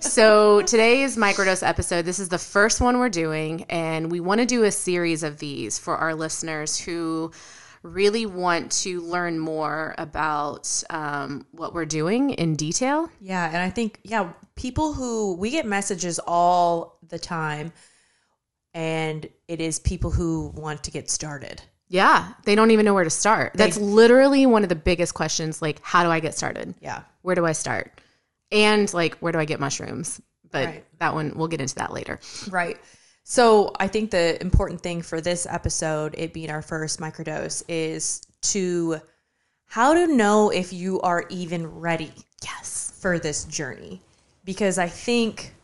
So today today's microdose episode, this is the first one we're doing, and we want to do a series of these for our listeners who really want to learn more about um, what we're doing in detail. Yeah, and I think yeah, people who we get messages all the time, and it is people who want to get started. Yeah, they don't even know where to start. That's literally one of the biggest questions. Like, how do I get started? Yeah, Where do I start? And like, where do I get mushrooms? But Right. that one, we'll get into that later. right. So I think the important thing for this episode, it being our first microdose, is to how to know if you are even ready. Yes. for this journey because I think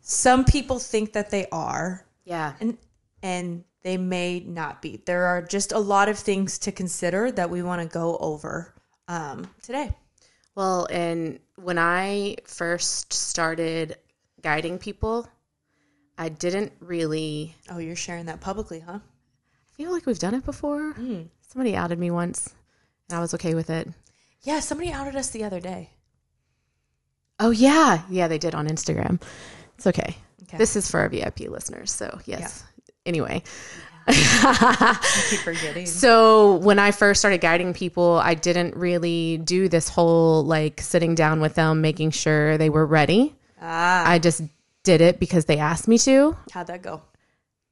some people think that they are Yeah. and and they may not be. There are just a lot of things to consider that we want to go over um, today. Well, and when I first started guiding people, I didn't really Oh, you're sharing that publicly, huh? I feel like we've done it before. Hmm. Somebody outed me once, and I was okay with it. Yeah, somebody outed us the other day. Oh yeah, yeah, they did on Instagram. It's okay. Okay. This is for our VIP listeners, so yes. Anyway, keep forgetting. so when I first started guiding people, I didn't really do this whole like sitting down with them, making sure they were ready. Ah, I just did it because they asked me to. how'd that go?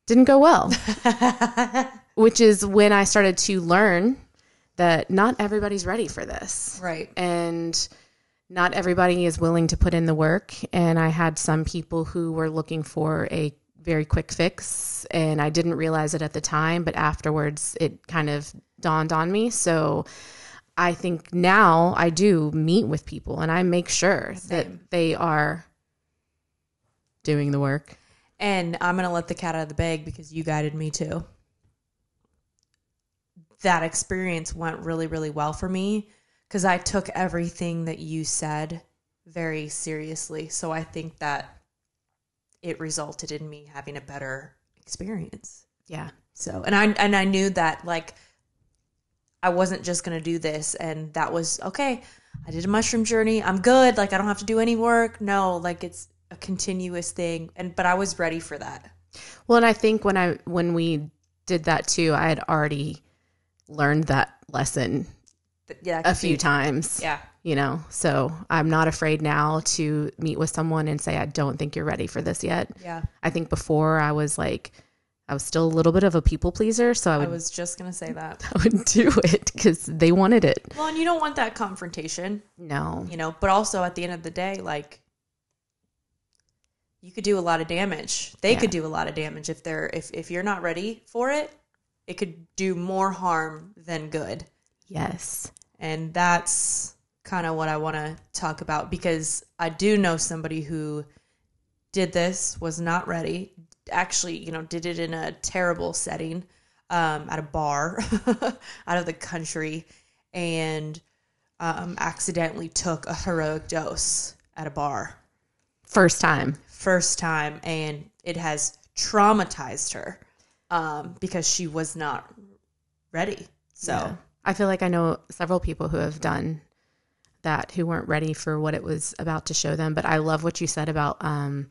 Didn't go well. Which is when I started to learn that not everybody's ready for this. Right. and not everybody is willing to put in the work and i had some people who were looking for a very quick fix and i didn't realize it at the time but afterwards it kind of dawned on me so i think now i do meet with people and i make sure that they are doing the work And I'm going to let the cat out of the bag because you guided me too. That experience went really, really well for me because I took everything that you said very seriously. So I think that it resulted in me having a better experience. yeah So, and I and I knew that like I wasn't just going to do this and that was okay. I did a mushroom journey. I'm good. Like I don't have to do any work. No, like it's a continuous thing and but I was ready for that. well and i think when i when we did that too i had already learned that lesson Yeah, a few times Yeah. You know so i'm not afraid now to meet with someone and say i don't think you're ready for this yet Yeah. i think before i was like i was still a little bit of a people pleaser so i I was just going to say that. I would do it because they wanted it Well, and you don't want that confrontation, no you know, but also at the end of the day like you could do a lot of damage. They Yeah. could do a lot of damage if they're if if you're not ready for it. It could do more harm than good. yes And that's kind of what I want to talk about because I do know somebody who did this, was not ready, actually, you know, did it in a terrible setting um, at a bar out of the country and um, accidentally took a heroic dose at a bar first time first time and it has traumatized her um, because she was not ready. So, Yeah. i feel like i know several people who have done that who weren't ready for what it was about to show them but i love what you said about um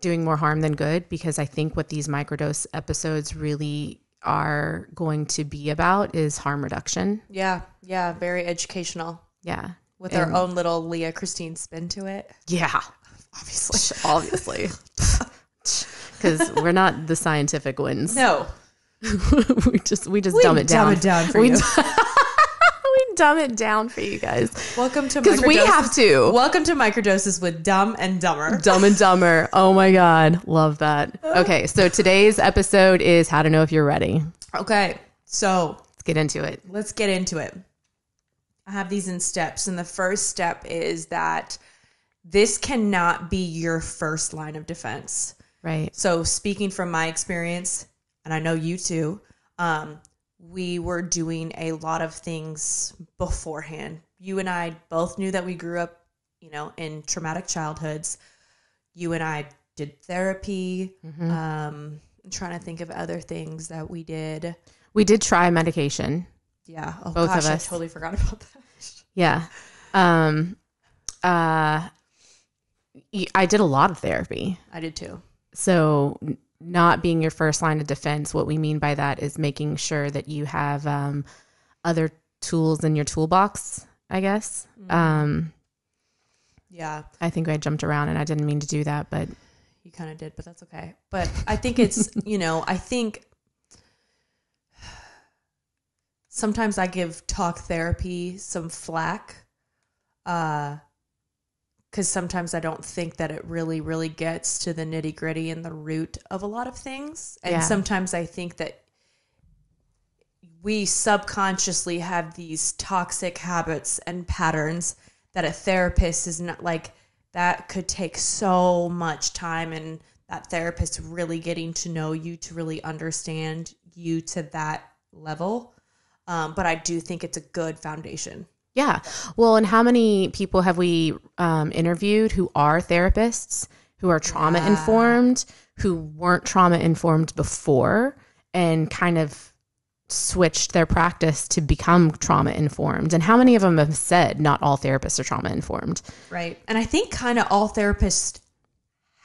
doing more harm than good because i think what these microdose episodes really are going to be about is harm reduction yeah, yeah, very educational. yeah with And- our own little Leah Christine spin to it. Yeah, Obviously. obviously. Because we're not the scientific ones. No. we just we just dumb it down. dumb it down for we, you. d- we dumb it down for you guys Welcome to because we have to. Welcome to Microdoses with Dumb and Dumber. Dumb and Dumber. Oh my god, love that. Okay, so today's episode is how to know if you're ready. Okay. So Let's get into it. let's get into it. I have these in steps. And the first step is that this cannot be your first line of defense. Right. So, speaking from my experience, and I know you too, um, we were doing a lot of things beforehand. You and I both knew that we grew up, you know, in traumatic childhoods. You and I did therapy. Um, I'm trying to think of other things that we did. We did try medication. Yeah. Oh Both of gosh, I us. totally forgot about that. Yeah. Um uh I did a lot of therapy. I did too. So, not being your first line of defense, what we mean by that is making sure that you have um, other tools in your toolbox, I guess. Um, Yeah, I think I jumped around and I didn't mean to do that, but you kind of did, but that's okay. But I think it's, you know, I think sometimes I give talk therapy some flack. Uh, because sometimes I don't think that it really, really gets to the nitty gritty and the root of a lot of things. And Yeah. sometimes I think that we subconsciously have these toxic habits and patterns that a therapist is not like that could take so much time and that therapist really getting to know you to really understand you to that level. Um, but I do think it's a good foundation. Yeah. Well, and how many people have we um, interviewed who are therapists, who are trauma informed, who weren't trauma informed before, and kind of switched their practice to become trauma informed? And how many of them have said not all therapists are trauma informed? Right. And I think kind of all therapists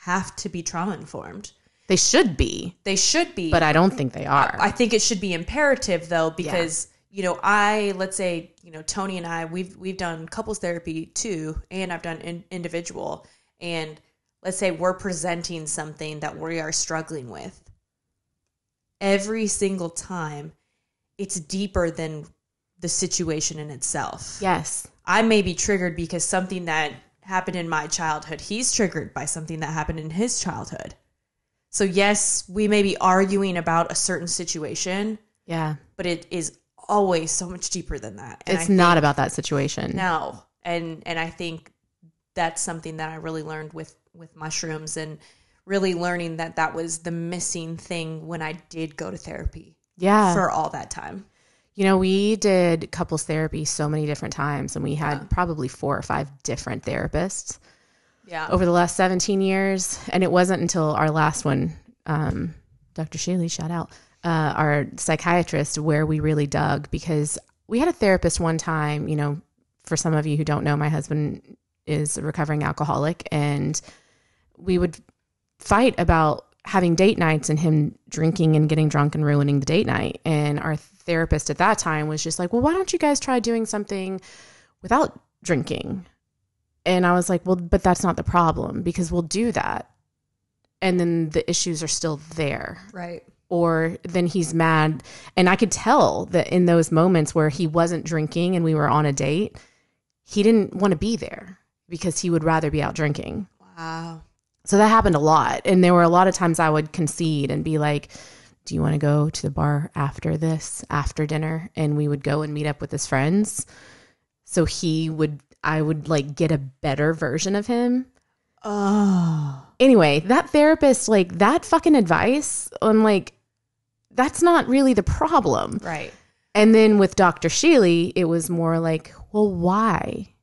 have to be trauma informed. They should be, They should be. but I don't think they are. I think it should be imperative though because you know I let's say you know Tony and I we've we've done couples therapy too and I've done in, individual and let's say we're presenting something that we are struggling with every single time it's deeper than the situation in itself. yes. I may be triggered because something that happened in my childhood, he's triggered by something that happened in his childhood. So, yes, we may be arguing about a certain situation, Yeah. but it is always so much deeper than that. And It's I not about that situation. no. And and I think that's something that I really learned with with mushrooms and really learning that that was the missing thing when I did go to therapy Yeah. for all that time. You know, we did couples therapy so many different times, and we had probably four or five different therapists Yeah. over the last 17 years. And it wasn't until our last one, um, Dr. Shealy, shout out, uh, our psychiatrist, where we really dug because we had a therapist one time. You know, for some of you who don't know, my husband is a recovering alcoholic, and we would fight about having date nights and him drinking and getting drunk and ruining the date night. And our therapist at that time was just like, well, why don't you guys try doing something without drinking? And I was like, well, but that's not the problem because we'll do that. And then the issues are still there. Right. Or then he's mad. And I could tell that in those moments where he wasn't drinking and we were on a date, he didn't want to be there because he would rather be out drinking. Wow. So that happened a lot. And there were a lot of times I would concede and be like, Do you want to go to the bar after this, after dinner? And we would go and meet up with his friends. So he would, I would like get a better version of him. Oh. Anyway, that therapist, like that fucking advice, I'm like, that's not really the problem. Right. And then with Dr. Shealy, it was more like, well, why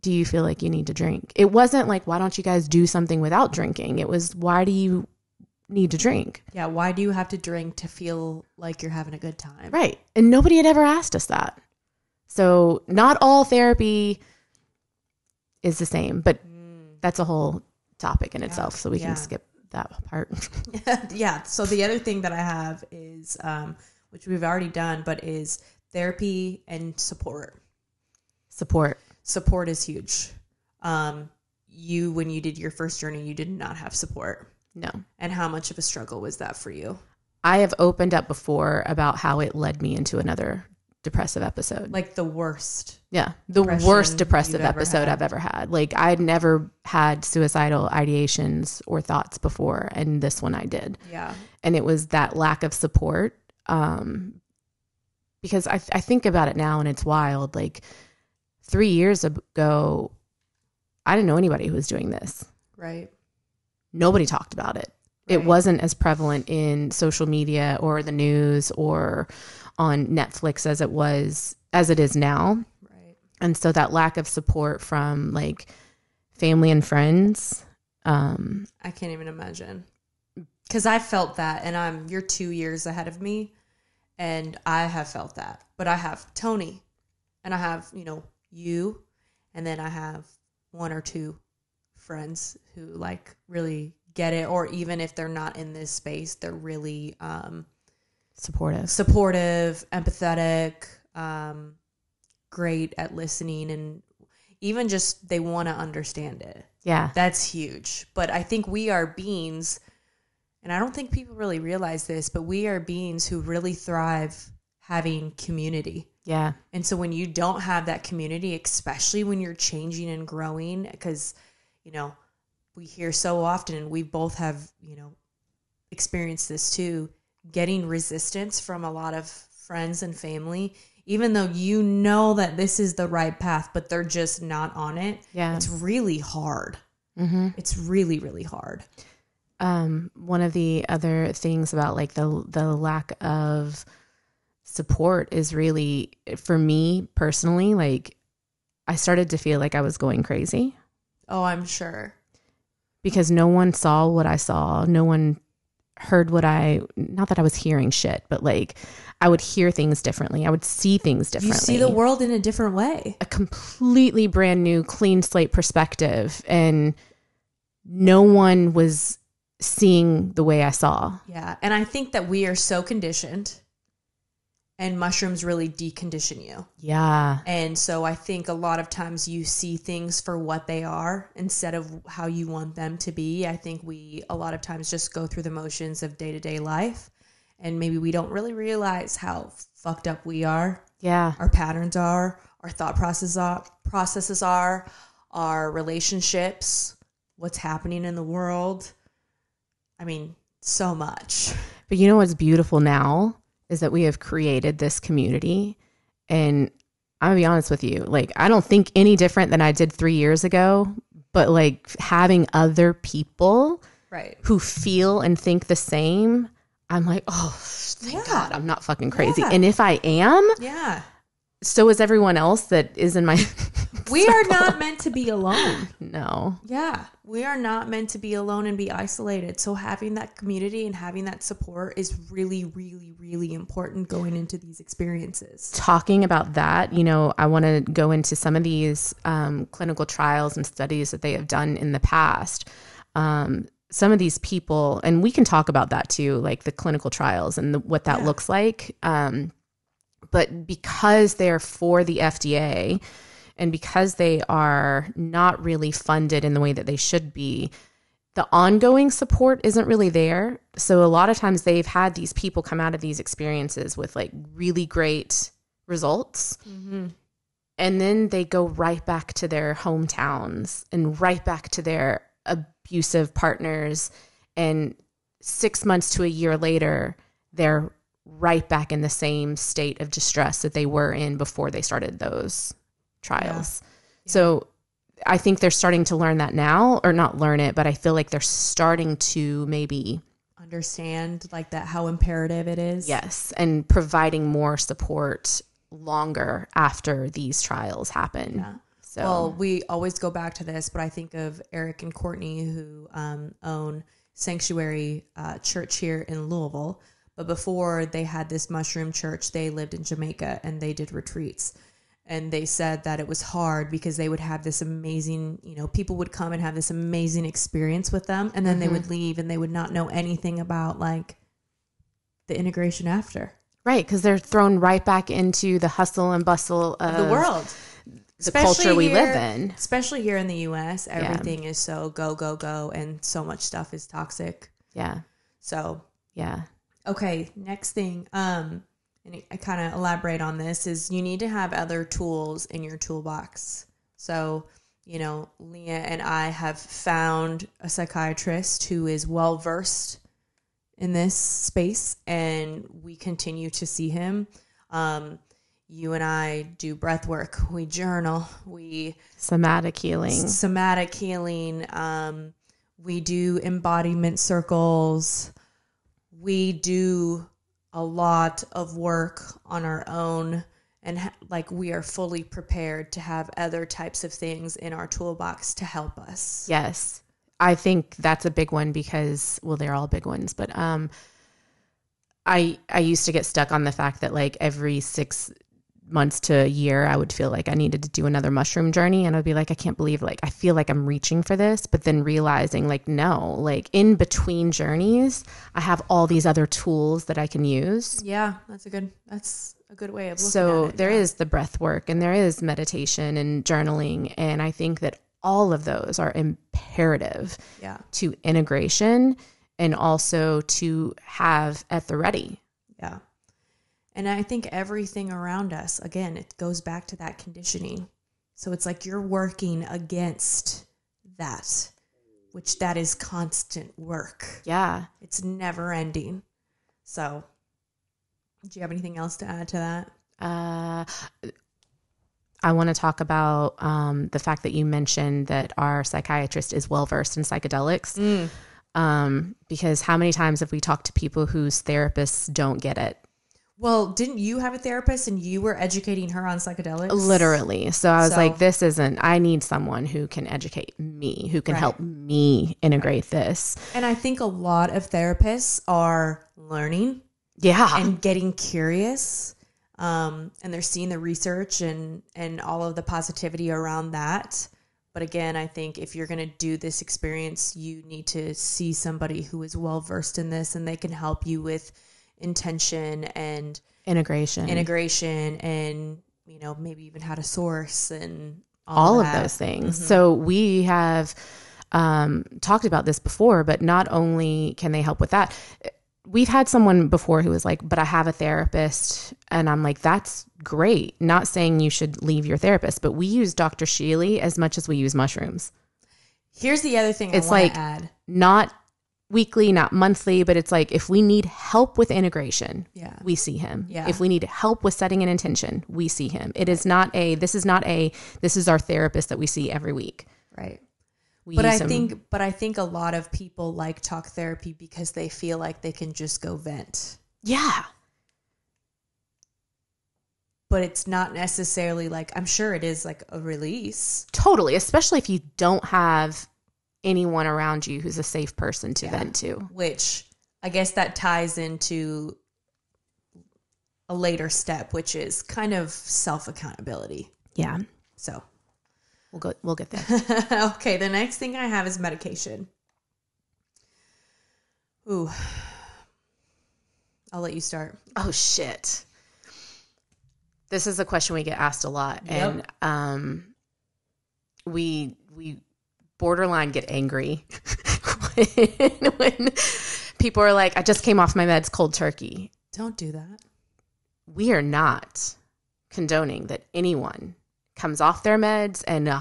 do you feel like you need to drink? It wasn't like, why don't you guys do something without drinking? It was, why do you need to drink? Yeah, why do you have to drink to feel like you're having a good time? Right. And nobody had ever asked us that. So not all therapy is the same, but mm. that's a whole topic in itself. So we yeah. can skip that part. yeah. So the other thing that I have is, um, which we've already done, but is therapy and support. Support. Support is huge. Um, you, when you did your first journey, you did not have support. No. And how much of a struggle was that for you? I have opened up before about how it led me into another depressive episode. Like the worst. Yeah, the worst depressive episode had. I've ever had. Like I'd never had suicidal ideations or thoughts before, and this one I did, Yeah. and it was that lack of support. Um, because I I think about it now, and it's wild. Like three years ago, I didn't know anybody who was doing this. Right. Nobody talked about it. It wasn't as prevalent in social media or the news or on Netflix as it was as it is now Right. and so that lack of support from like family and friends um I can't even imagine. Cause I felt that and I'm you're two years ahead of me and I have felt that. But I have Tony and I have, you know, you and then I have one or two friends who like really get it, or even if they're not in this space, they're really um, Supportive. supportive, empathetic, um, great at listening, and even just they want to understand it. Yeah. That's huge. But I think we are beings, and I don't think people really realize this, but we are beings who really thrive having community. Yeah. And so when you don't have that community, especially when you're changing and growing, because, you know, we hear so often, and we both have, you know, experienced this too, getting resistance from a lot of friends and family, even though you know that this is the right path, but they're just not on it. Yeah. It's really hard. Mm-hmm. It's really, really hard. um, one of the other things about like the the lack of support is really for me personally like I started to feel like I was going crazy Oh, I'm sure. because no one saw what I saw no one heard what I not that I was hearing shit but like I would hear things differently I would see things differently. You see the world in a different way. a completely brand new clean slate perspective and no one was seeing the way I saw Yeah. And I think that we are so conditioned, and mushrooms really decondition you. yeah And so I think a lot of times you see things for what they are instead of how you want them to be. I think we a lot of times just go through the motions of day to day life, and maybe we don't really realize how fucked up we are. yeah our patterns are, our thought processes are, processes are, our relationships, what's happening in the world. I mean, so much. But you know what's beautiful now is that we have created this community. And I'm gonna be honest with you, like I don't think any different than I did three years ago. But like having other people Right. who feel and think the same, I'm like, oh, thank Yeah. God, I'm not fucking crazy. Yeah. And if I am, Yeah. So is everyone else that is in my. We are not meant to be alone. no. Yeah. We are not meant to be alone and be isolated. So having that community and having that support is really, really, really important going into these experiences. talking about that, you know, I want to go into some of these um, clinical trials and studies that they have done in the past. Um, some of these people, and we can talk about that too, like the clinical trials and the, what that Yeah. looks like. Um, but because they're for the FDA and because they are not really funded in the way that they should be, the ongoing support isn't really there. So a lot of times they've had these people come out of these experiences with like really great results. Mm-hmm. And then they go right back to their hometowns and right back to their abusive partners. And six months to a year later, they're right back in the same state of distress that they were in before they started those trials. So I think they're starting to learn that now, or not learn it, but I feel like they're starting to maybe, Understand like that how imperative it is. yes, and providing more support longer after these trials happen. Yeah. So, Well, we always go back to this, but I think of Eric and Courtney who um, own Sanctuary uh, Church here in Louisville. But before they had this mushroom church, they lived in Jamaica and they did retreats. And they said that it was hard because they would have this amazing, you know, people would come and have this amazing experience with them, and then they mm-hmm. would leave and they would not know anything about like the integration after right, because they're thrown right back into the hustle and bustle of the world. the culture we live in. Especially here in the US, everything is so go, go, go, and so much stuff is toxic. Yeah. So, Yeah. Okay, next thing, um, and I kind of elaborate on this is you need to have other tools in your toolbox. So, you know, Leah and I have found a psychiatrist who is well versed in this space, and we continue to see him. Um, you and I do breath work, we journal, we Somatic healing. somatic healing. Um, we do embodiment circles. We do a lot of work on our own, and ha- like we are fully prepared to have other types of things in our toolbox to help us. Yes. I think that's a big one because well they're all big ones, but um I I used to get stuck on the fact that like every 6 months to a year, I would feel like I needed to do another mushroom journey. And I'd be like, I can't believe, like, I feel like I'm reaching for this. But then realizing, like, no, like, in between journeys, I have all these other tools that I can use. Yeah, that's a good. That's a good way of looking So at it. there yeah. is the breath work and there is meditation and journaling. And I think that all of those are imperative Yeah, to integration and also to have at the ready. And I think everything around us, again, it goes back to that conditioning. So it's like you're working against that, which that is constant work. Yeah. It's never ending. So, do you have anything else to add to that? Uh, I want to talk about um, the fact that you mentioned that our psychiatrist is well versed in psychedelics. Um, because how many times have we talked to people whose therapists don't get it? Well, didn't you have a therapist and you were educating her on psychedelics? Literally. So I was So- like, this isn't, I need someone who can educate me, who can Right. help me integrate this. And I think a lot of therapists are learning Yeah. and getting curious. Um, and they're seeing the research and, and all of the positivity around that. But again, I think if you're going to do this experience, you need to see somebody who is well versed in this and they can help you with intention and integration. integration and, you know, maybe even how to source and all of those things. So we have um, talked about this before, but not only can they help with that, we've had someone before who was like, but I have a therapist. And I'm like, that's great. Not saying you should leave your therapist, but we use Dr. Sheely as much as we use mushrooms. Here's the other thing It's I want like- to add. Not weekly, not monthly, but it's like if we need help with integration, Yeah. we see him. Yeah. If we need help with setting an intention, we see him. It is not a, this is not a, this is our therapist that we see every week. Right. We but I him- think but I think a lot of people like talk therapy because they feel like they can just go vent. yeah. But it's not necessarily like I'm sure it is like a release. Totally, especially if you don't have anyone around you who's a safe person to Yeah. vent to. which I guess that ties into a later step, which is kind of self accountability. Yeah, So, we'll go. We'll get there. okay, the next thing I have is medication. Ooh, I'll let you start. oh shit! This is a question we get asked a lot, and um, we we borderline get angry when, when people are like, "I just came off my meds cold turkey." Don't do that. we are not condoning that anyone comes off their meds and uh,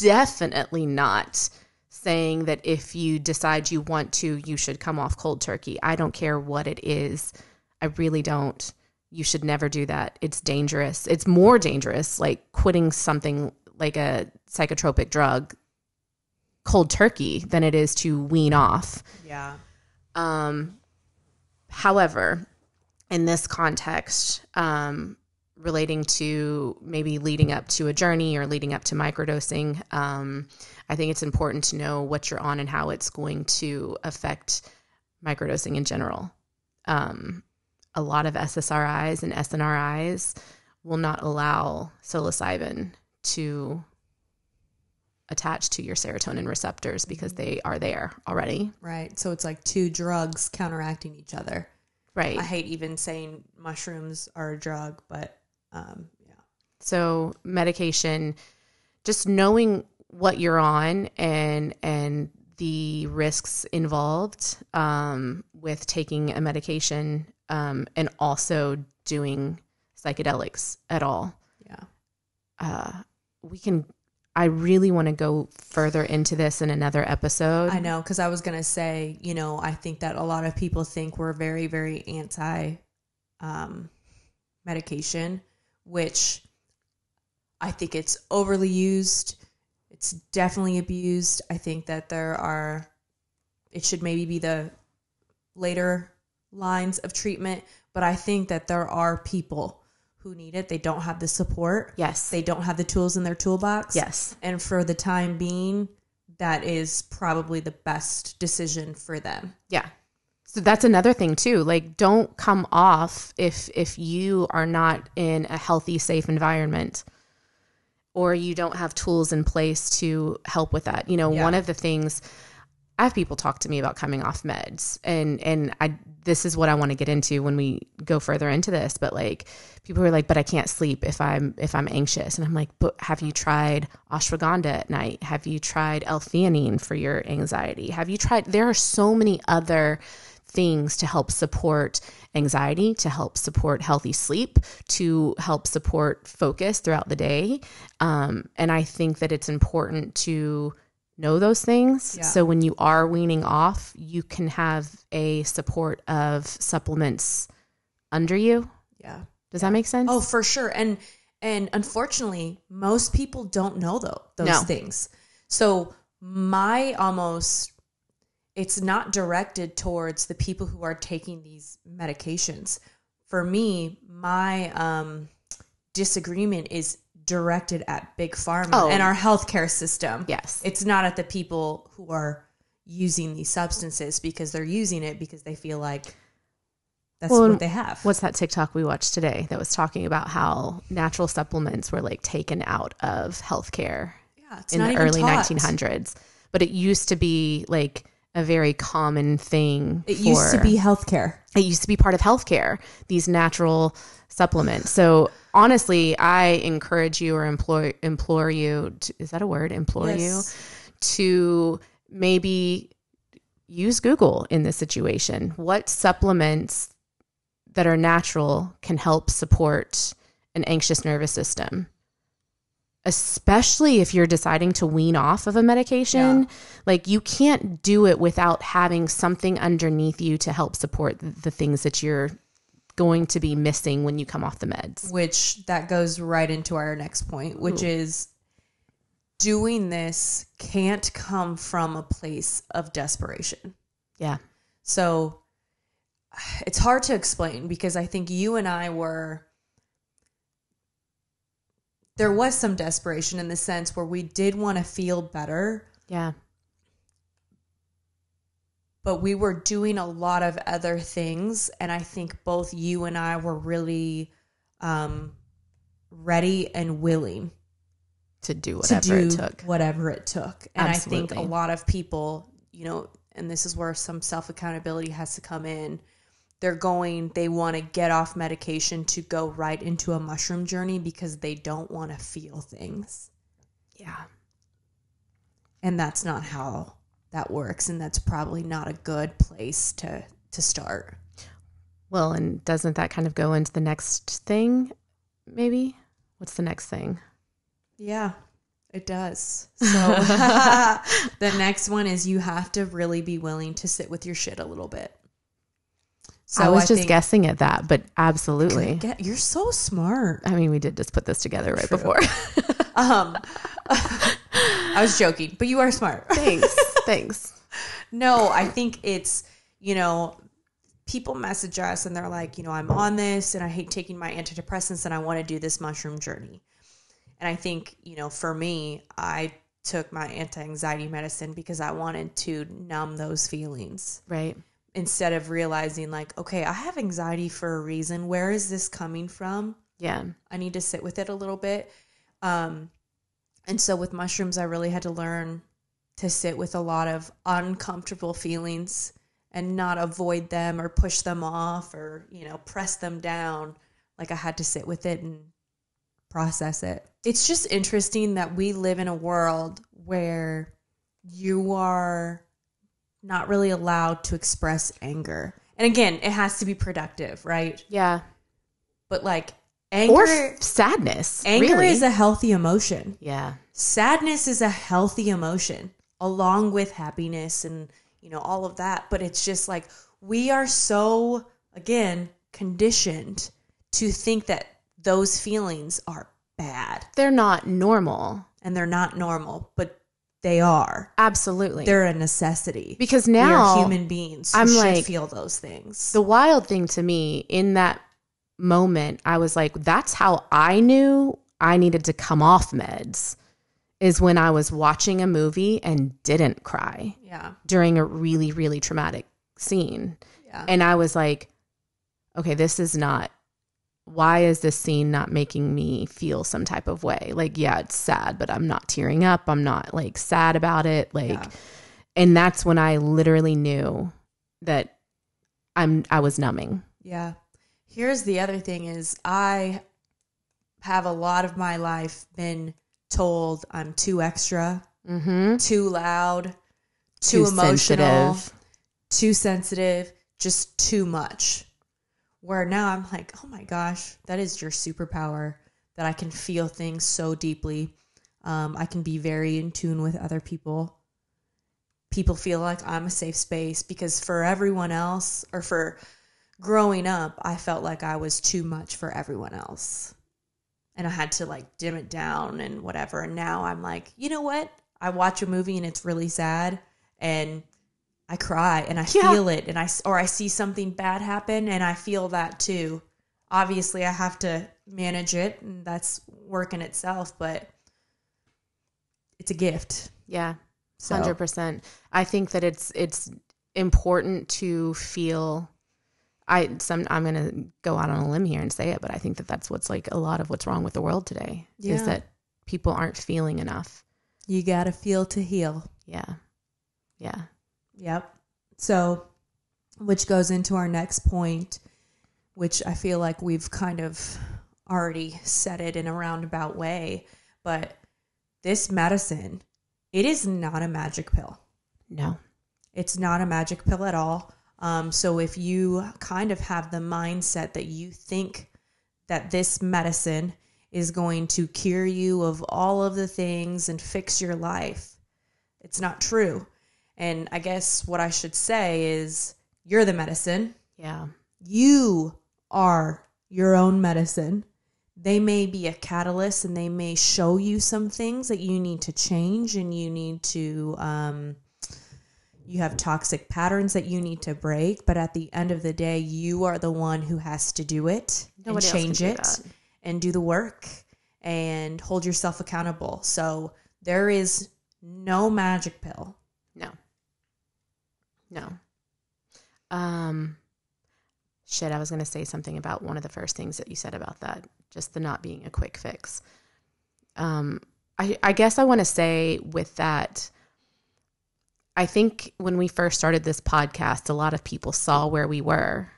definitely not saying that if you decide you want to, you should come off cold turkey. I don't care what it is. I really don't. You should never do that. It's dangerous. It's more dangerous, like quitting something like a psychotropic drug cold turkey than it is to wean off. Yeah. Um, however, in this context, um, relating to maybe leading up to a journey or leading up to microdosing, um, I think it's important to know what you're on and how it's going to affect microdosing in general. Um, a lot of SSRIs and SNRIs will not allow psilocybin to attach to your serotonin receptors because they are there already. Right. So it's like two drugs counteracting each other. Right. I hate even saying mushrooms are a drug, but um, yeah. So medication, just knowing what you're on and and the risks involved um, with taking a medication um, and also doing psychedelics at all. Yeah. Uh, we can. I really want to go further into this in another episode. I know because I was gonna say, you know, I think that a lot of people think we're very, very anti um, medication, which I think it's overly used. It's definitely abused. I think that there are. It should maybe be the later lines of treatment, but I think that there are people who need it. They don't have the support. Yes. They don't have the tools in their toolbox. yes. And for the time being, that is probably the best decision for them. Yeah. So that's another thing too. Like don't come off if if you are not in a healthy, safe environment or you don't have tools in place to help with that. You know, Yeah. one of the things I have people talk to me about coming off meds and and I this is what I want to get into when we go further into this, but like people are like, but I can't sleep if I'm if I'm anxious. And I'm like, but have you tried ashwagandha at night? Have you tried L-theanine for your anxiety? Have you tried there are so many other things to help support anxiety, to help support healthy sleep, to help support focus throughout the day. Um, and I think that it's important to know those things. Yeah. So when you are weaning off, you can have a support of supplements under you. Yeah. Does that make sense? Oh, for sure. And and unfortunately, most people don't know though those No. things. So my almost it's not directed towards the people who are taking these medications. For me, my um disagreement is directed at big pharma Oh. and our healthcare system. yes. It's not at the people who are using these substances because they're using it because they feel like that's Well, what they have. What's that TikTok we watched today that was talking about how natural supplements were like taken out of healthcare yeah, in the early taught. 1900s? But it used to be like a very common thing. It used to be healthcare. it used to be part of healthcare, these natural supplements. So honestly, I encourage you or implore implore you to, is that a word? Implore Yes. you to maybe use Google in this situation. What supplements that are natural can help support an anxious nervous system? Especially if you're deciding to wean off of a medication, Yeah. like you can't do it without having something underneath you to help support the things that you're going to be missing when you come off the meds. which that goes right into our next point, which is doing this can't come from a place of desperation. Yeah. So it's hard to explain because I think you and I were there was some desperation in the sense where we did want to feel better, Yeah. But we were doing a lot of other things and I think both you and I were really um ready and willing To do to whatever do it took. whatever it took. And I think a lot of people, you know, and this is where some self accountability has to come in. They're going, they want to get off medication to go right into a mushroom journey because they don't want to feel things. Yeah. And that's not how that works. And that's probably not a good place to, to start. Well, and doesn't that kind of go into the next thing, maybe? What's the next thing? Yeah, it does. So the next one is you have to really be willing to sit with your shit a little bit. So I was just think- guessing at that, but absolutely. Get, you're so smart. I mean, we did just put this together right True. before. Um, I was joking, but you are smart. thanks. Thanks. No, I think it's, you know, people message us and they're like, you know, I'm on this and I hate taking my antidepressants and I want to do this mushroom journey. And I think, you know, for me, I took my anti anxiety medicine because I wanted to numb those feelings Right. instead of realizing, like, okay, I have anxiety for a reason. Where is this coming from? Yeah. I need to sit with it a little bit. Um, and so with mushrooms, I really had to learn to sit with a lot of uncomfortable feelings and not avoid them or push them off or, you know, press them down. Like I had to sit with it and process it. It's just interesting that we live in a world where you are not really allowed to express anger. And again, it has to be productive, right? Yeah. But like anger Or f- sadness. Anger really. is a healthy emotion. yeah. Sadness is a healthy emotion along with happiness and, you know, all of that. But it's just like we are so, again, conditioned to think that those feelings are bad They're not normal. and they're not normal, but they are. Absolutely. They're a necessity. because we now are human beings I'm should like- feel those things. the wild thing to me in that moment, I was like, that's how I knew I needed to come off meds is when I was watching a movie and didn't cry yeah. during a really, really traumatic scene. Yeah. And I was like, okay, this is not, why is this scene not making me feel some type of way? Like, yeah, it's sad, but I'm not tearing up. I'm not like sad about it. Like, Yeah. and that's when I literally knew that I'm, I was numbing. Yeah. Here's the other thing is I have a lot of my life been told I'm too extra, Mm-hmm. too loud, too, emotional, too sensitive, just too much. Where now I'm like, oh my gosh, that is your superpower that I can feel things so deeply. Um, I can be very in tune with other people. People feel like I'm a safe space because for everyone else, or for growing up, I felt like I was too much for everyone else. And I had to like dim it down and whatever. And now I'm like, you know what? I watch a movie and it's really sad and I cry and I Yeah. feel it and I or I see something bad happen and I feel that too. Obviously, I have to manage it and that's work in itself, but it's a gift. Yeah. So Hundred percent. I think that it's it's important to feel. I some I'm gonna go out on a limb here and say it, but I think that that's what's like a lot of what's wrong with the world today Yeah. is that people aren't feeling enough. you got to feel to heal. Yeah, yeah, Yep. So, which goes into our next point, which I feel like we've kind of already said it in a roundabout way, but this medicine, it is not a magic pill. no, It's not a magic pill at all. Um, so if you kind of have the mindset that you think that this medicine is going to cure you of all of the things and fix your life, it's not true. And I guess what I should say is you're the medicine. yeah, You are your own medicine. They may be a catalyst and they may show you some things that you need to change and you need to, um, you have toxic patterns that you need to break. But at the end of the day, you are the one who has to do it Nobody and change it and do the work and hold yourself accountable. So there is no magic pill. no, no. Um, shit. I was gonna say something about one of the first things that you said about that, just the not being a quick fix. Um, I I guess I want to say with that. I think when we first started this podcast, a lot of people saw where we were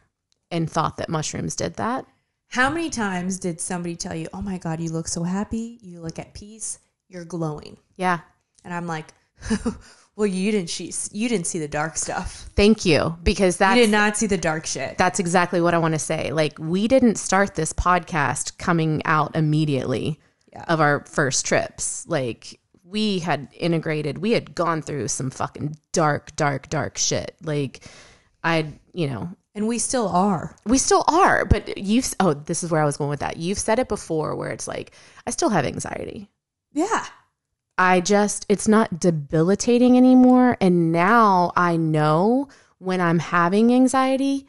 and thought that mushrooms did that. How many times did somebody tell you, "Oh my god, you look so happy. You look at peace. You're glowing." Yeah. And I'm like, "Well, you didn't see you didn't see the dark stuff. Thank you. Because that You did not see the dark shit." that's exactly what I want to say. Like we didn't start this podcast coming out immediately Yeah. of our first trips. Like we had integrated, we had gone through some fucking dark, dark, dark shit. Like I, you know, and we still are. we still are, but you've oh, this is where I was going with that. You've said it before where it's like I still have anxiety. Yeah. I just, it's not debilitating anymore. And now I know when I'm having anxiety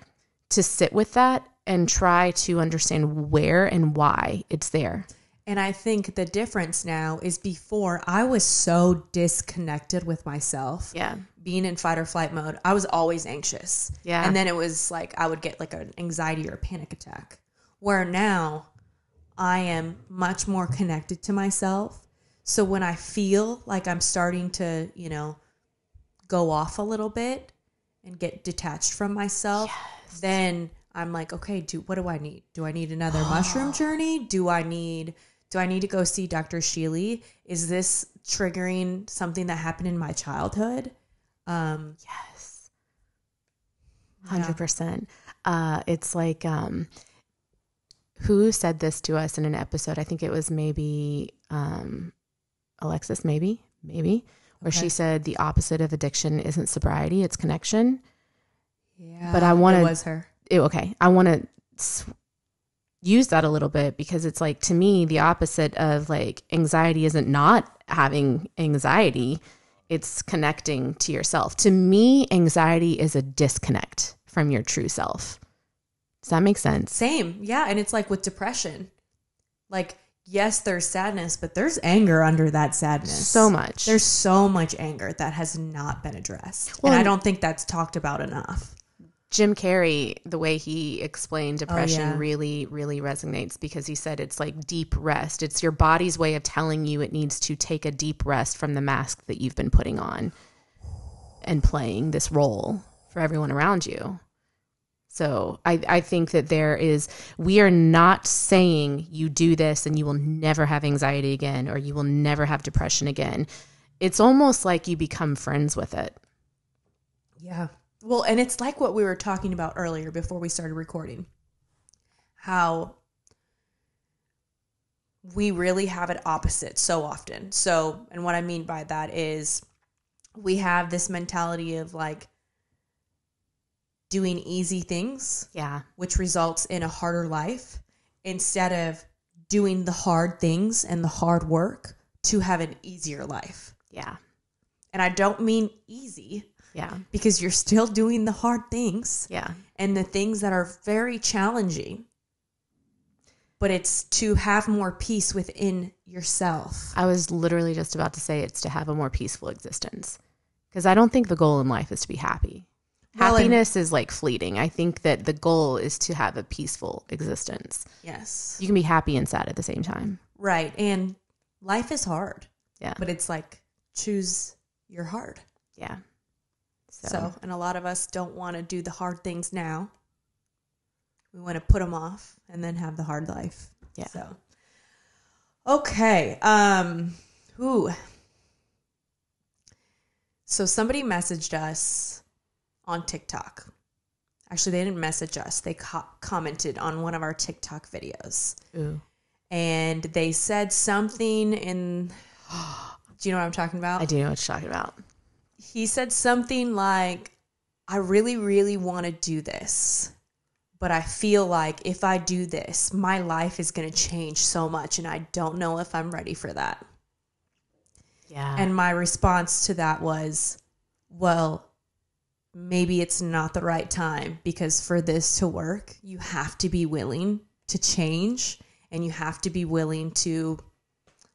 to sit with that and try to understand where and why it's there. And I think the difference now is before I was so disconnected with myself. Yeah. being in fight or flight mode, I was always anxious. Yeah. And then it was like I would get like an anxiety or a panic attack. Where now I am much more connected to myself. So when I feel like I'm starting to, you know, go off a little bit and get detached from myself, then I'm like, okay, do what do I need? Do I need another mushroom journey? Do I need do I need to go see Dr. Sheely? Is this triggering something that happened in my childhood? Um, Yes. 100%. Uh, it's like, um, who said this to us in an episode? I think it was maybe um, Alexis, maybe, maybe, where she said the opposite of addiction isn't sobriety, it's connection. yeah, But I wanna- It was her. Ew, okay, I want to use that a little bit because it's like to me the opposite of like anxiety isn't not having anxiety, it's connecting to yourself. To me, anxiety is a disconnect from your true self. Does that make sense? Same, yeah. And it's like with depression, like yes, there's sadness, but there's anger under that sadness. So much. There's so much anger that has not been addressed, Well, and I don't think that's talked about enough. Jim Carrey, the way he explained oh, depression yeah. really, really resonates because he said it's like deep rest. It's your body's way of telling you it needs to take a deep rest from the mask that you've been putting on and playing this role for everyone around you. So I, I think that there is, we are not saying you do this and you will never have anxiety again or you will never have depression again. It's almost like you become friends with it. Yeah. Well, and it's like what we were talking about earlier before we started recording. How we really have it opposite so often. So, and what I mean by that is we have this mentality of like doing easy things, Yeah. which results in a harder life, instead of doing the hard things and the hard work to have an easier life. Yeah. And I don't mean easy Yeah. because you're still doing the hard things Yeah. and the things that are very challenging. But it's to have more peace within yourself. I was literally just about to say it's to have a more peaceful existence. Because I don't think the goal in life is to be happy. Well, Happiness is like fleeting. I think that the goal is to have a peaceful existence. Yes. You can be happy and sad at the same time. Right. And life is hard, Yeah. but it's like choose your hard. yeah. So, So, and a lot of us don't want to do the hard things now. We want to put them off and then have the hard life. Yeah. So, okay. Um, who? So somebody messaged us on TikTok. Actually, they didn't message us. They co- commented on one of our TikTok videos, ooh. and they said something in. Do you know what I'm talking about? I do know what you're talking about. He said something like, I really, really want to do this, but I feel like if I do this, my life is going to change so much, and I don't know if I'm ready for that. Yeah. And my response to that was, well, maybe it's not the right time because for this to work, you have to be willing to change and you have to be willing to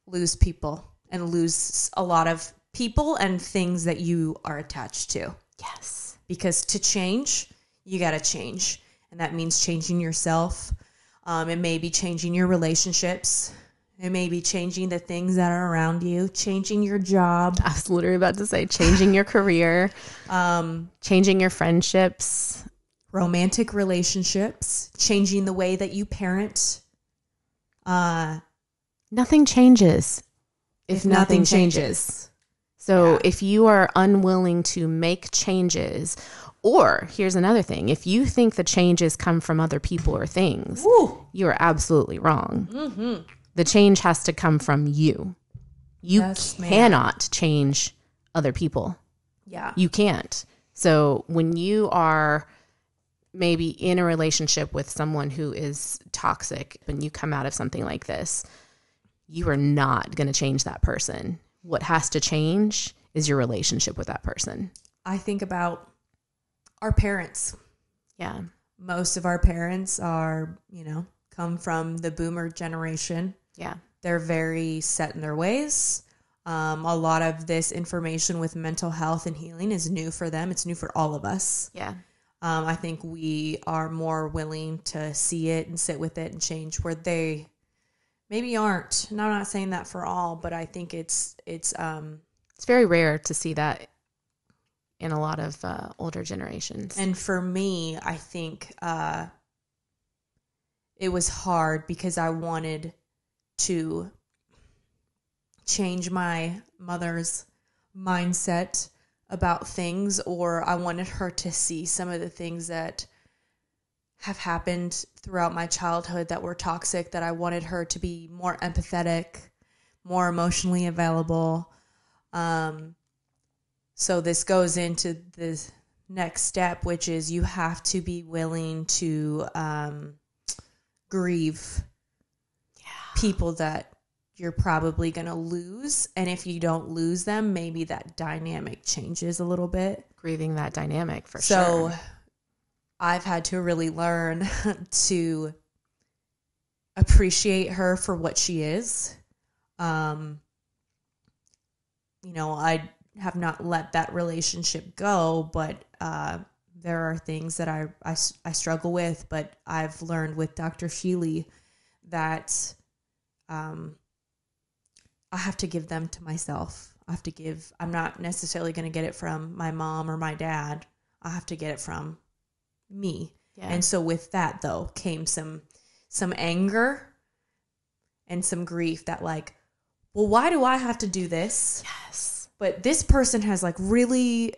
lose people and lose a lot of people and things that you are attached to. yes. Because to change, you got to change. And that means changing yourself. Um, it may be changing your relationships. It may be changing the things that are around you, changing your job. I was literally about to say changing your career, Um, changing your friendships. romantic relationships, changing the way that you parent. Uh, Nothing changes if, If nothing, nothing changes. changes. So Yeah. if you are unwilling to make changes, or here's another thing if you think the changes come from other people or things, woo, you are absolutely wrong. Mm-hmm. The change has to come from you. You Yes, cannot change other people. yeah, You can't. So when you are maybe in a relationship with someone who is toxic and you come out of something like this, you are not going to change that person. What has to change is your relationship with that person. I think about our parents. Yeah. Most of our parents are, you know, come from the boomer generation. Yeah. They're very set in their ways. Um, a lot of this information with mental health and healing is new for them. It's new for all of us. Yeah. Um, I think we are more willing to see it and sit with it and change where they maybe aren't. And I'm not saying that for all, but I think it's it's um It's very rare to see that in a lot of uh, older generations. and for me, I think uh it was hard because I wanted to change my mother's mindset about things or I wanted her to see some of the things that have happened throughout my childhood that were toxic that I wanted her to be more empathetic, more emotionally available. Um so this goes into the next step which is you have to be willing to um grieve people that you're probably going to lose and if you don't lose them maybe that dynamic changes a little bit Grieving that dynamic for so sure. I've had to really learn to appreciate her for what she is. Um, you know, I have not let that relationship go, but uh, there are things that I I struggle with, but I've learned with Dr. Sheely that um, I have to give them to myself. I have to give, I'm not necessarily going to get it from my mom or my dad. I have to get it from me. Yeah. And so with that though came some some anger and some grief that like, well, why do I have to do this? yes. But this person has like really,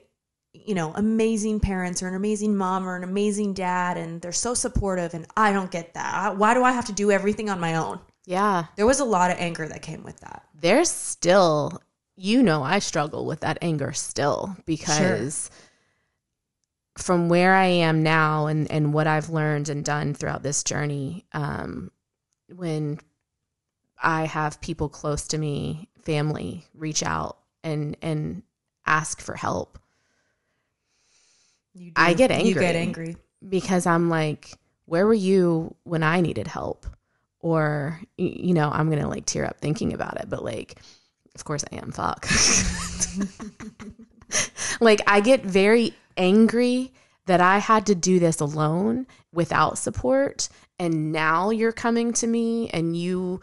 you know, amazing parents or an amazing mom or an amazing dad and they're so supportive and I don't get that. I- Why do I have to do everything on my own? Yeah. There was a lot of anger that came with that. There's still, you know, I struggle with that anger still because from where I am now and, and what I've learned and done throughout this journey, um, when I have people close to me, family, reach out and and ask for help You I get You get angry. angry. because I'm like, where were you when I needed help? Or you know, I'm gonna like tear up thinking about it, but like, of course I am. Fuck. like I get very angry that I had to do this alone without support, and now you're coming to me and you.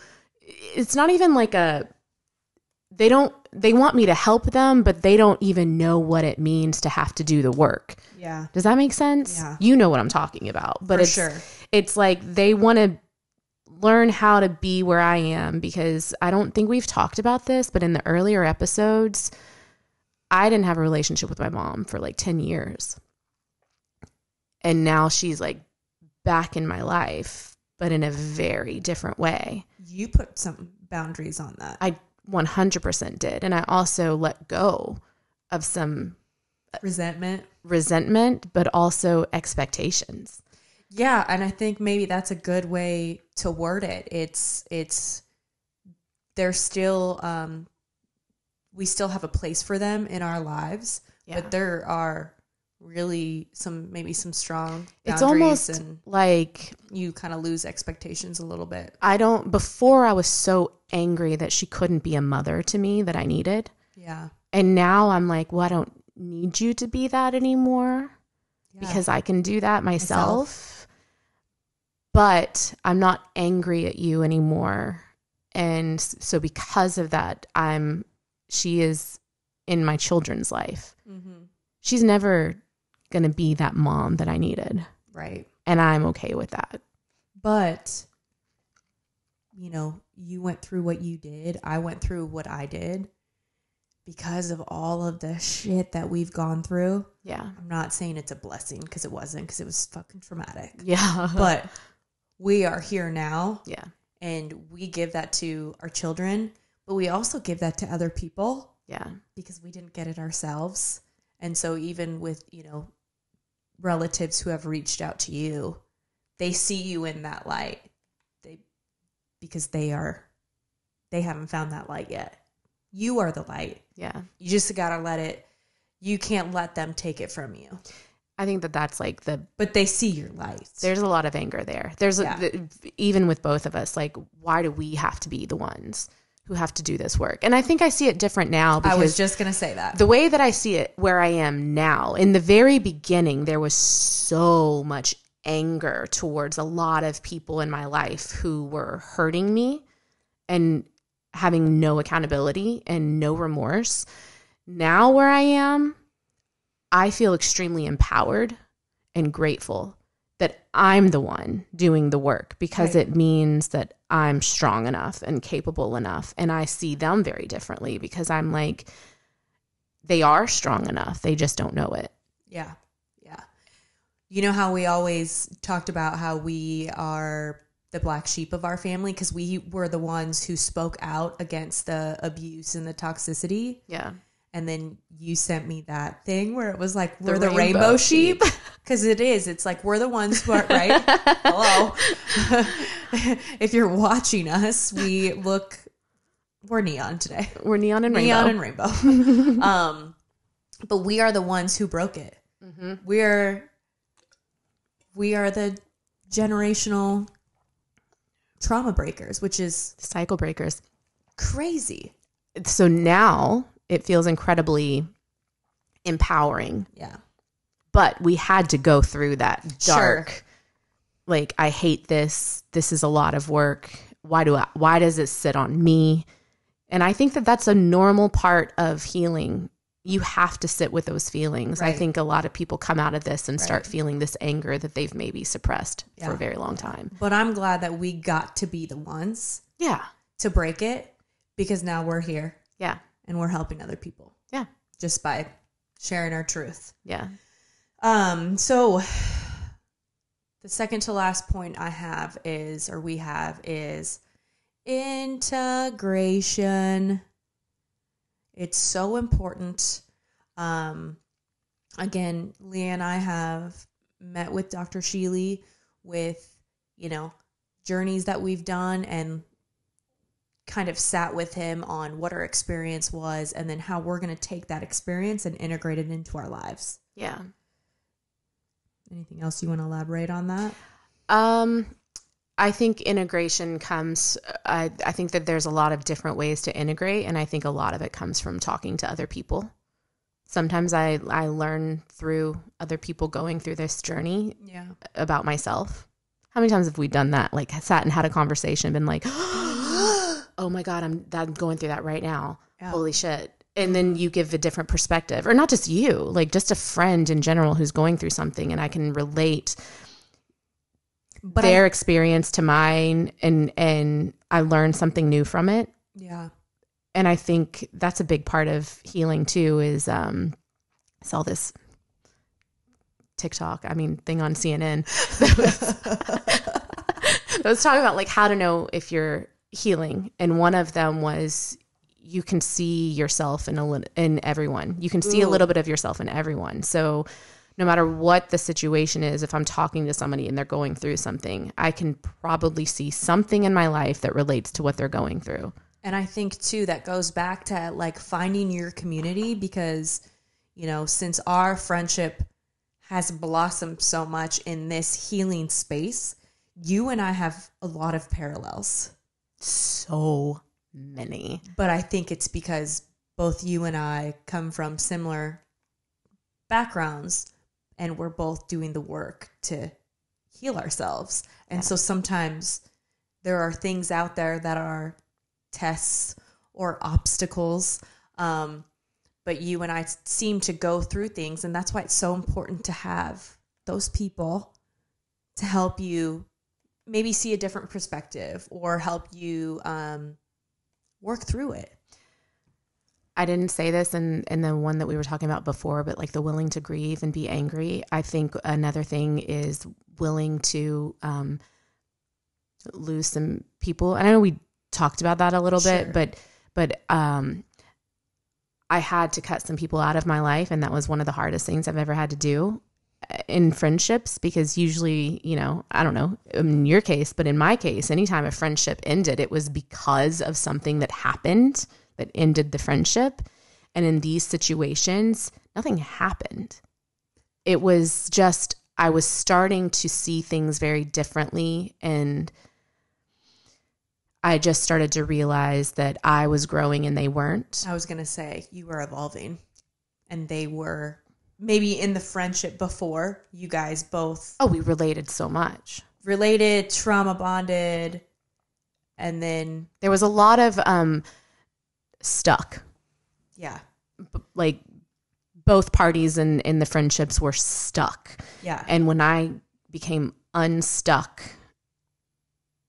It's not even like a. They don't. They want me to help them, but they don't even know what it means to have to do the work. Yeah. Does that make sense? Yeah. You know what I'm talking about. But For it's sure. it's like they want to learn how to be where I am because I don't think we've talked about this, but in the earlier episodes, I didn't have a relationship with my mom for like 10 years. And now she's like back in my life, but in a very different way. You put some boundaries on that. I 100% did. And I also let go of some Resentment. resentment, but also expectations. Yeah, and I think maybe that's a good way to word it. It's it's they're still um we still have a place for them in our lives, Yeah. but there are really some maybe some strong It's almost and like you kind of lose expectations a little bit. I don't, before I was so angry that she couldn't be a mother to me that I needed. Yeah. And now I'm like, well, I don't need you to be that anymore yeah. because I can do that myself. Myself. But I'm not angry at you anymore. And so because of that, I'm, she is in my children's life. Mhm. She's never going to be that mom that I needed. right. And I'm okay with that. But you know, you went through what you did. I went through what I did because of all of the shit that we've gone through. Yeah. I'm not saying it's a blessing because it wasn't because it was fucking traumatic. Yeah. But we are here now yeah. and we give that to our children, but we also give that to other people Yeah. because we didn't get it ourselves. And so even with, you know, relatives who have reached out to you, they see you in that light. They because they are they haven't found that light yet. You are the light. Yeah. You just got to let it you can't let them take it from you. I think that that's like the But they see your light. there's a lot of anger there. There's Yeah. a, the, even with both of us, like why do we have to be the ones who have to do this work? And I think I see it different now I was just going to say that. the way that I see it where I am now, in the very beginning, there was so much anger towards a lot of people in my life who were hurting me and having no accountability and no remorse. Now, where I am, I feel extremely empowered and grateful that I'm the one doing the work because Right. it means that I'm strong enough and capable enough. And I see them very differently because I'm like, they are strong enough. They just don't know it. Yeah. Yeah. You know how we always talked about how we are the black sheep of our family because we were the ones who spoke out against the abuse and the toxicity. Yeah. And then you sent me that thing where it was like, we're the, rainbow rainbow, sheep. Because it is. It's like, we're the ones who are, right? Hello. if you're watching us, we look, we're neon today We're neon and neon rainbow. and rainbow. um, but we are the ones who broke it. Mhm. We're we are the generational trauma breakers, which is Cycle breakers. crazy. So now it feels incredibly empowering. Yeah, but we had to go through that Sure. dark like I hate this. This is a lot of work. Why do I why does it sit on me? And I think that that's a normal part of healing. You have to sit with those feelings. I think a lot of people come out of this and start feeling this anger that they've maybe suppressed for a very long time. But I'm glad that we got to be the ones Yeah. to break it because now we're here Yeah. And we're helping other people Yeah. just by sharing our truth. Yeah. Um, so the second to last point I have is, or we have, is integration. It's so important. Um, again, Leah and I have met with Dr. Sheely with, you know, journeys that we've done and kind of sat with him on what our experience was and then how we're going to take that experience and integrate it into our lives. Yeah. Anything else you want to elaborate on that? Um, I think integration comes. I I think that there's a lot of different ways to integrate, and I think a lot of it comes from talking to other people. Sometimes I I learn through other people going through this journey Yeah. about myself. How many times have we done that? Like sat and had a conversation, been like, "Oh my god, I'm I'm going through that right now. Yeah. Holy shit!" And then you give a different perspective, or not just you, like just a friend in general who's going through something, and I can relate But their I, experience to mine and and I learned something new from it. yeah. And I think that's a big part of healing too is um I saw this TikTok, I mean thing on CNN that was, that was talking about like how to know if you're healing and one of them was you can see yourself in a lit- in everyone. You can see a little bit of yourself in everyone. So no matter what the situation is, if I'm talking to somebody and they're going through something, I can probably see something in my life that relates to what they're going through. And I think too that goes back to like finding your community because you know, since our friendship has blossomed so much in this healing space, you and I have a lot of parallels. So many. But I think it's because both you and I come from similar backgrounds and we're both doing the work to heal ourselves. And so sometimes there are things out there that are tests or obstacles. Um, but you and I seem to go through things. And that's why it's so important to have those people to help you maybe see a different perspective or help you um, work through it. I didn't say this in, in the one that we were talking about before, but like the willing to grieve and be angry. I think another thing is willing to um, lose some people. And I know we talked about that a little Sure. bit, but but um, I had to cut some people out of my life, and that was one of the hardest things I've ever had to do in friendships because usually, you know, I don't know in your case, but in my case, anytime a friendship ended, it was because of something that happened that ended the friendship. And in these situations, nothing happened. It was just, I was starting to see things very differently. And I just started to realize that I was growing and they weren't. I was going to say you were evolving and they were maybe in the friendship before you guys both Oh, we related so much. related, trauma bonded, and then, There was a lot of um, stuck. yeah, B- Like both parties in, in the friendships were stuck. yeah. And when I became unstuck,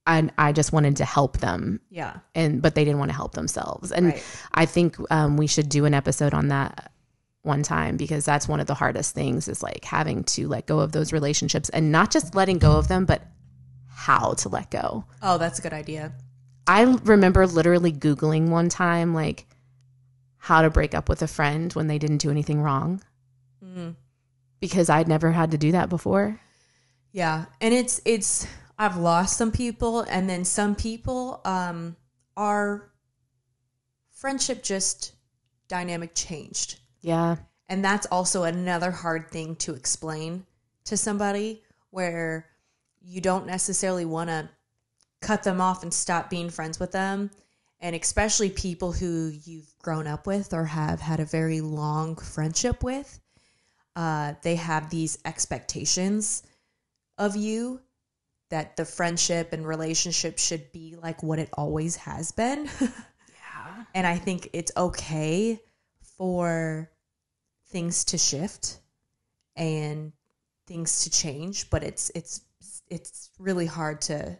I, I just wanted to help them yeah. and but they didn't want to help themselves and Right. i think um, we should do an episode on that one time because that's one of the hardest things is like having to let go of those relationships and not just letting go of them but how to let go Oh, that's a good idea. i remember literally googling one time like how to break up with a friend when they didn't do anything wrong Mm. because i'd never had to do that before Yeah, and it's it's I've lost some people, and then some people um our friendship just dynamic changed, yeah and that's also another hard thing to explain to somebody where you don't necessarily want to cut them off and stop being friends with them and especially people who you've grown up with or have had a very long friendship with uh, they have these expectations of you that the friendship and relationship should be like what it always has been. Yeah. and I think it's okay for things to shift and things to change, but it's it's it's really hard to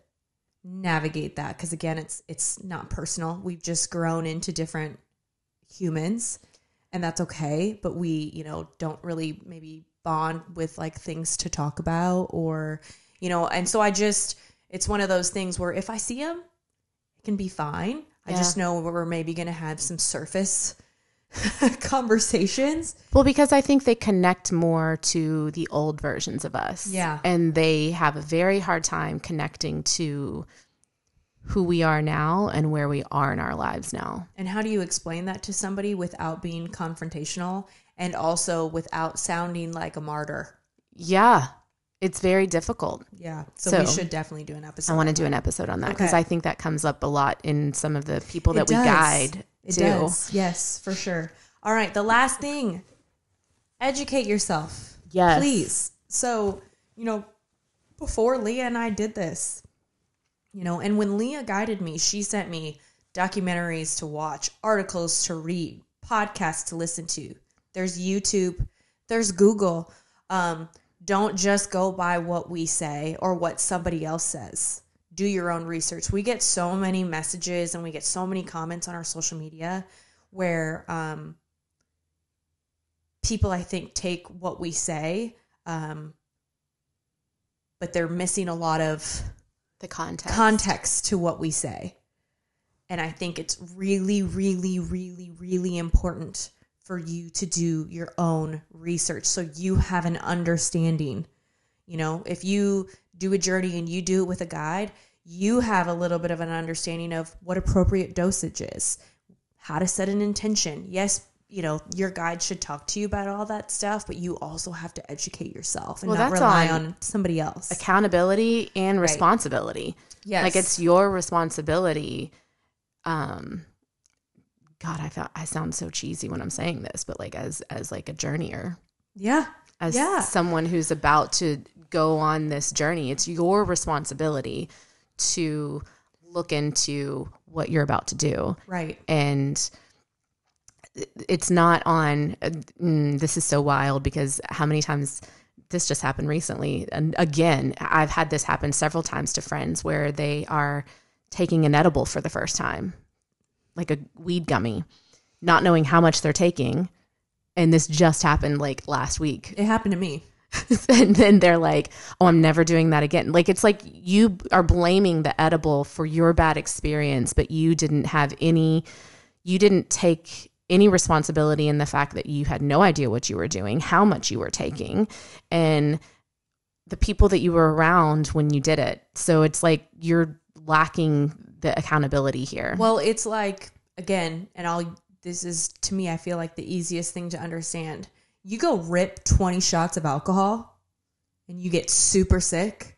navigate that because again, it's it's not personal. We've just grown into different humans, and that's okay. But we, you know, don't really maybe bond with like things to talk about or you know, and so I just it's one of those things where if I see him, it can be fine. I just know we're maybe going to have some surface conversations. Well, because I think they connect more to the old versions of us. Yeah. And they have a very hard time connecting to who we are now and where we are in our lives now. And how do you explain that to somebody without being confrontational and also without sounding like a martyr? Yeah. It's very difficult. Yeah. So, we should definitely do an episode. I want to do an episode on that because Okay. I think that comes up a lot in some of the people that we guide It too. does. Yes, for sure. All right. The last thing educate yourself. Yes. Please. So, you know, before Leah and I did this, you know, and when Leah guided me, she sent me documentaries to watch, articles to read, podcasts to listen to. There's YouTube, there's Google. Um, don't just go by what we say or what somebody else says. Do your own research. We get so many messages and we get so many comments on our social media where um, people, I think, take what we say, um, but they're missing a lot of The context. context to what we say. And I think it's really, really, really, really important for you to do your own research so you have an understanding. You know, if you do a journey and you do it with a guide, you have a little bit of an understanding of what appropriate dosage is, how to set an intention. Yes, you know, your guide should talk to you about all that stuff, but you also have to educate yourself and Well, not rely on- on somebody else. accountability and responsibility. Yes. Like it's your responsibility. Um God, I felt I sound so cheesy when I'm saying this, but like as as like a journeyer, yeah. as Yeah. someone who's about to go on this journey, it's your responsibility to look into what you're about to do. Right. and it's not on uh, mm, this is so wild because how many times this just happened recently and again i've had this happen several times to friends where they are taking an edible for the first time like a weed gummy not knowing how much they're taking and this just happened like last week It happened to me. and then they're like, "Oh, I'm never doing that again." Like it's like you are blaming the edible for your bad experience, but you didn't have any you didn't take any responsibility in the fact that you had no idea what you were doing, how much you were taking, and the people that you were around when you did it. So it's like you're lacking the accountability here. Well, it's like again, and I'll this is to me I feel like the easiest thing to understand. You go rip 20 shots of alcohol and you get super sick.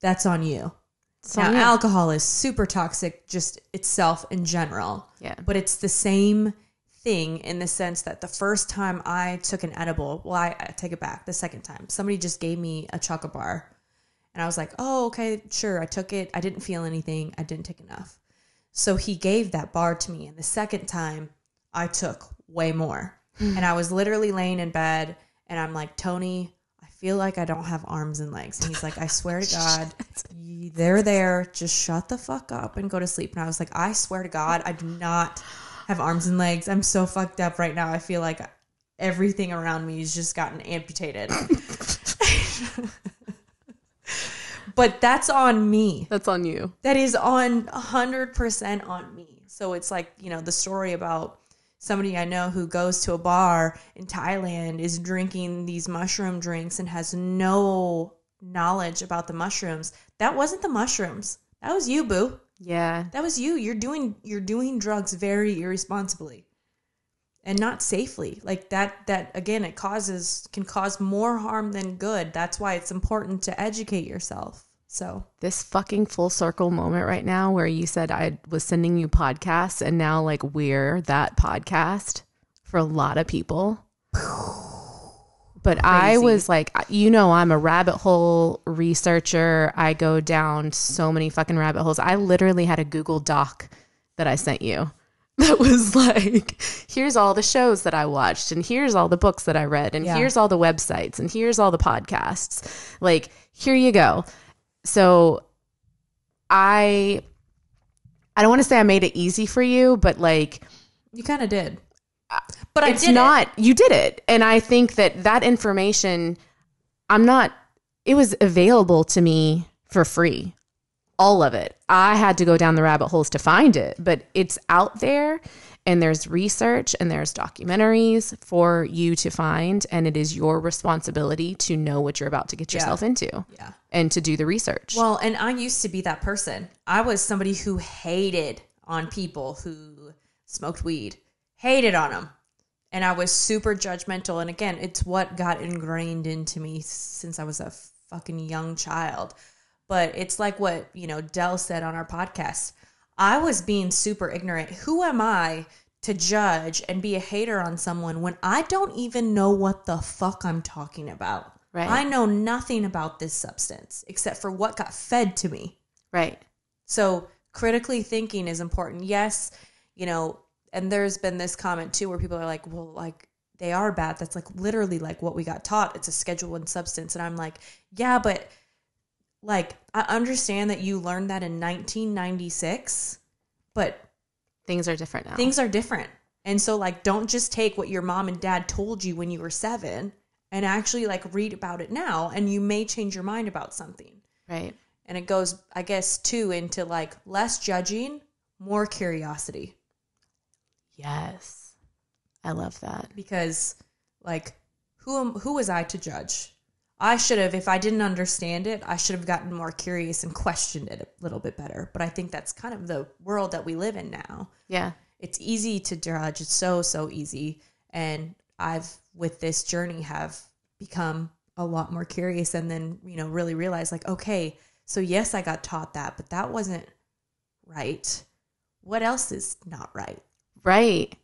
That's on you. So, now, alcohol is super toxic just itself in general. Yeah. But it's the same thing in the sense that the first time I took an edible, well, I, I take it back. The second time, somebody just gave me a chocolate bar. And I was like, oh, okay, sure. I took it. I didn't feel anything. I didn't take enough. So he gave that bar to me. And the second time, I took way more. and I was literally laying in bed and I'm like, Tony, I feel like I don't have arms and legs. And he's like, I swear to God, they're there. Just shut the fuck up and go to sleep. And I was like, I swear to God, I do not have arms and legs. I'm so fucked up right now. I feel like everything around me has just gotten amputated. but that's on me That's on you. that is on 100% on me. So it's like, you know, the story about somebody I know who goes to a bar in Thailand is drinking these mushroom drinks and has no knowledge about the mushrooms. That wasn't the mushrooms. That was you, boo. Yeah. That was you. You're doing you're doing drugs very irresponsibly and not safely. Like that that again it causes can cause more harm than good. That's why it's important to educate yourself. So, this fucking full circle moment right now where you said I was sending you podcasts and now like we're that podcast for a lot of people. But I was like, you know, I'm a rabbit hole researcher. I go down so many fucking rabbit holes. I literally had a Google Doc that I sent you that was like, here's all the shows that I watched, and here's all the books that I read, and Yeah. here's all the websites, and here's all the podcasts. Like, here you go. So I I don't want to say I made it easy for you, but like You kind of did. But I it's did it. not you did it and i think that that information i'm not it was available to me for free all of it i had to go down the rabbit holes to find it but it's out there and there's research and there's documentaries for you to find and it is your responsibility to know what you're about to get yourself into Yeah. and to do the research Well, and I used to be that person. I was somebody who hated on people who smoked weed, hated on them. And I was super judgmental. And again, it's what got ingrained into me since I was a fucking young child. But it's like what, you know, Dell said on our podcast. I was being super ignorant. Who am I to judge and be a hater on someone when I don't even know what the fuck I'm talking about? Right. I know nothing about this substance except for what got fed to me. right So critically thinking is important. Yes, you know, and there's been this comment too where people are like, well, like they are bad. That's like literally like what we got taught. It's a schedule one substance. And I'm like, yeah, but like I understand that you learned that in 1996, but things are different now. things are different. And so like don't just take what your mom and dad told you when you were 7 and actually like read about it now and you may change your mind about something. Right. And it goes i guess too into like less judging more curiosity. Yes. I love that. Because like who am who was i to judge i should have if i didn't understand it i should have gotten more curious and questioned it a little bit better. But i think that's kind of the world that we live in now. Yeah. It's easy to judge it's so so easy. And i've with this journey have become a lot more curious and then you know really realize like okay so yes i got taught that but that wasn't right. What else is not right? Right.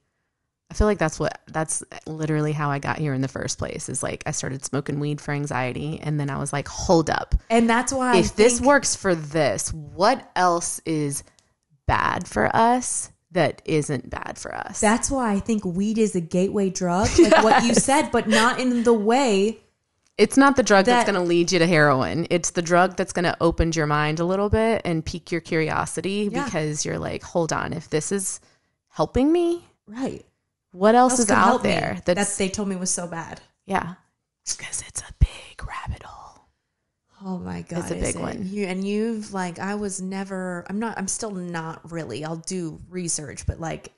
I feel like that's what that's literally how I got here in the first place is like I started smoking weed for anxiety and then I was like, hold up. and that's why if this works for this, what else is bad for us that isn't bad for us? that's why i think weed is a gateway drug like what you said but not in the way it's not the drug that's going to lead you to heroin. It's the drug that's going to open your mind a little bit and pique your curiosity Yeah. because you're like, hold on, if this is helping me, right what else, else is out help me there that they told me was so bad yeah. Because it's a big rabbit hole. Oh my god, It's a big it? one. You and you've like I was never. I'm not. I'm still not really. I'll do research, but like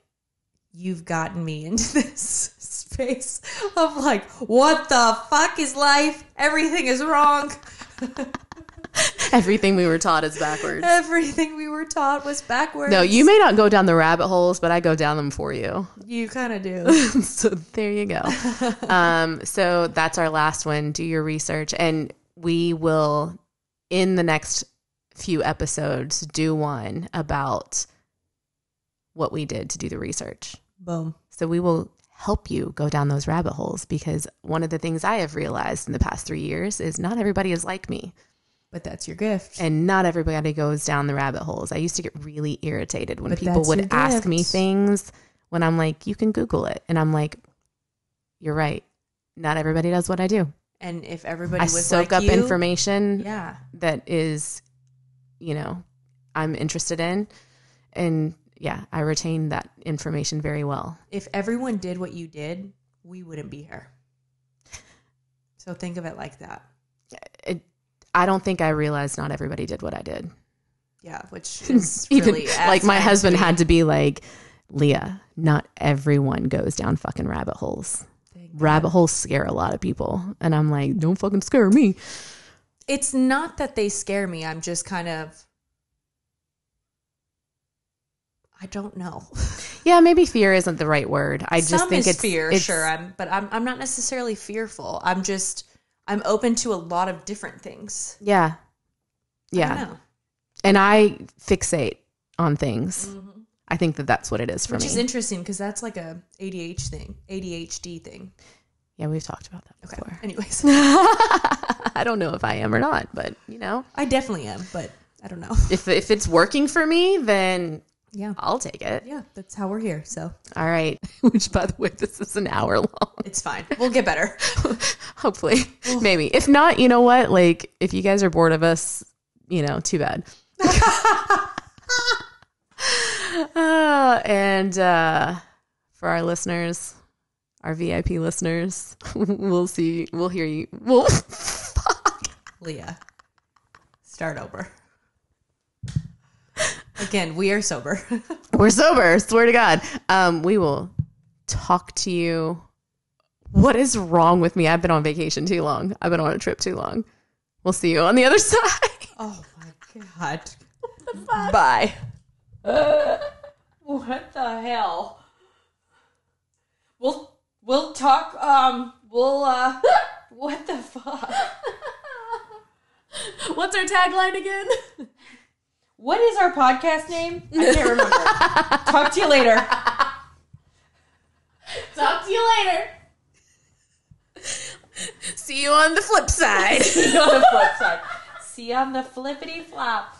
you've gotten me into this space of like, what the fuck is life? Everything is wrong. Everything we were taught is backwards. Everything we were taught was backwards. No, you may not go down the rabbit holes, but I go down them for you. You kind of do. so there you go. Um, so that's our last one. Do your research, and we will, in the next few episodes, do one about what we did to do the research. Boom. So we will help you go down those rabbit holes because one of the things I have realized in the past three years is not everybody is like me. But that's your gift. and not everybody goes down the rabbit holes. I used to get really irritated when But people would ask me things when I'm like, you can Google it. And I'm like, you're right. Not everybody does what I do. And if everybody I soak like up you, information yeah, that is, you know, I'm interested in. And yeah, I retain that information very well. if everyone did what you did, we wouldn't be here. So think of it like that. I don't think I realized not everybody did what I did. Yeah, which is Even really like my husband had to be like, Leah, not everyone goes down fucking rabbit holes. Thank rabbit holes scare a lot of people. And I'm like, don't fucking scare me. It's not that they scare me. I'm just kind of I don't know. Yeah, maybe fear isn't the right word. I just Some think is it's fear, it's- sure. I'm but I'm I'm not necessarily fearful. I'm just I'm open to a lot of different things. Yeah. Yeah. don't. And I fixate on things. Mm-hmm. I think that that's what it is for Which me. is interesting because that's like a ADHD thing, ADHD thing. Yeah, we've talked about that Okay. before. Anyways, I don't know if I am or not, but you know, I definitely am, but I don't know. if if it's working for me, then Yeah. I'll take it. Yeah, that's how we're here. So All right. Which, by the way, this is an hour long. it's fine. We'll get better. Hopefully, maybe. If not, you know what? Like, if you guys are bored of us, you know, too bad. uh, and uh, for our listeners, our VIP listeners, we'll see. We'll hear you. We'll. Leah, start over. Again, we are sober. We're sober. Swear to God. Um, we will talk to you. What is wrong with me? I've been on vacation too long. I've been on a trip too long. We'll see you on the other side. oh my god. Bye. what the hell? We'll we'll talk um we'll uh what the fuck? What's our tagline again? What is our podcast name? I can't remember. talk to you later. Talk to you later. See you on the flip side. See you on the flip side. See you on the flippity flop.